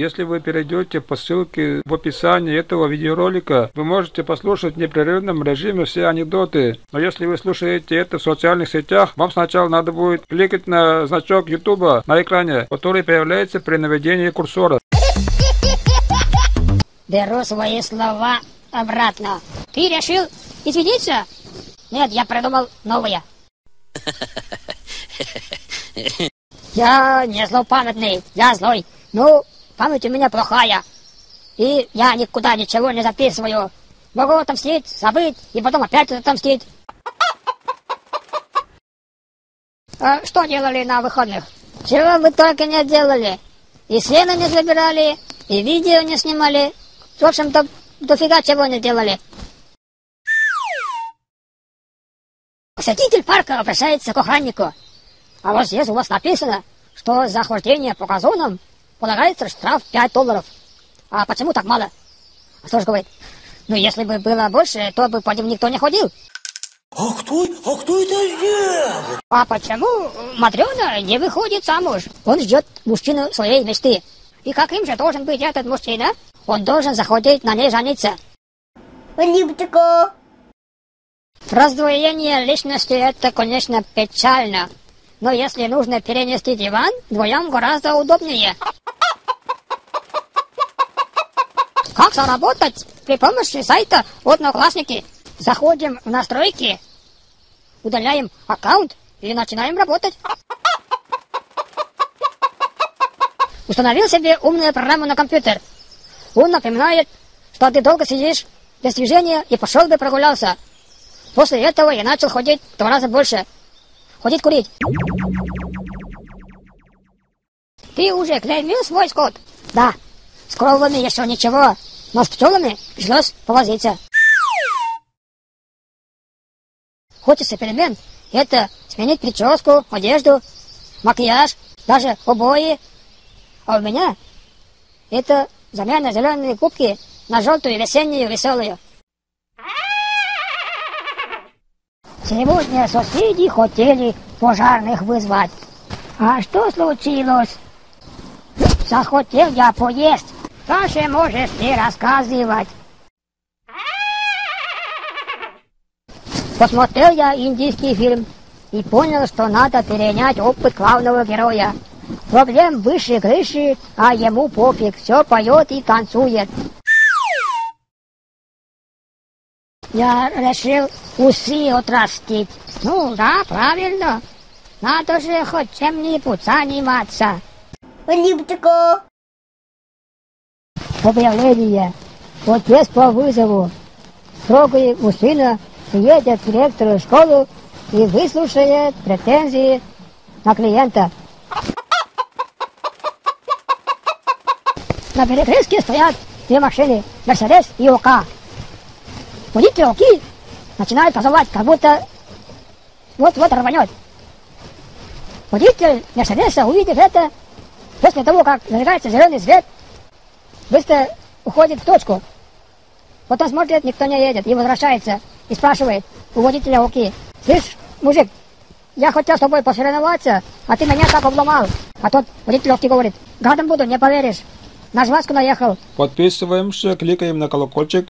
Если вы перейдете по ссылке в описании этого видеоролика, вы можете послушать в непрерывном режиме все анекдоты. Но если вы слушаете это в социальных сетях, вам сначала надо будет кликать на значок YouTube на экране, который появляется при наведении курсора. Беру свои слова обратно. Ты решил извиниться? Нет, я придумал новое. Я не злопамятный, я злой. Ну, память у меня плохая. И я никуда ничего не записываю. Могу отомстить, забыть, и потом опять отомстить. А что делали на выходных? Чего вы только не делали? И сено не забирали, и видео не снимали. В общем-то, дофига чего не делали. Посетитель парка обращается к охраннику. А вот здесь у вас написано, что за хождение по газонам полагается штраф 5 долларов. А почему так мало? А же говорит? Ну, если бы было больше, то бы по ним никто не ходил. А кто, а кто это сделал? А почему Матрена не выходит замуж? Он ждет мужчину своей мечты. И каким же должен быть этот мужчина? Он должен захотеть на ней жениться. Раздвоение личности это, конечно, печально. Но если нужно перенести диван, вдвоем гораздо удобнее. Как заработать при помощи сайта Одноклассники? Заходим в настройки, удаляем аккаунт и начинаем работать. Установил себе умную программу на компьютер. Он напоминает, что ты долго сидишь без движения и пошел бы прогулялся. После этого я начал ходить два раза больше. Ходить курить. Ты уже клеймил свой скот? Да. С коровами еще ничего, но с пчелами пришлось повозиться. Хочется перемен. Это сменить прическу, одежду, макияж, даже обои. А у меня это замена зеленые губки на желтую весеннюю веселую. Сегодня соседи хотели пожарных вызвать. А что случилось? Захотел я поесть. Дальше можешь ты рассказывать. Посмотрел я индийский фильм и понял, что надо перенять опыт главного героя. Проблем выше крыши, а ему пофиг, все поет и танцует. Я решил усы отрастить. Ну да, правильно. Надо же хоть чем-нибудь заниматься. Липтико. Объявление. Отец по вызову. Строгий мужчина приедет к директору школы и выслушает претензии на клиента. На перекрестке стоят две машины, Мерседес и ОК. Водитель ОКИ начинает газовать, как будто вот-вот рванет. Водитель Мерседеса, увидев это, после того, как зажигается зеленый свет, быстро уходит в точку. Потом смотрит, никто не едет, и возвращается, и спрашивает у водителя ОКИ, «Слышь, мужик, я хотел с тобой посоревноваться, а ты меня так обломал». А тот водитель ОКИ говорит, «Гадом буду, не поверишь, на жвачку наехал». Подписываемся, кликаем на колокольчик,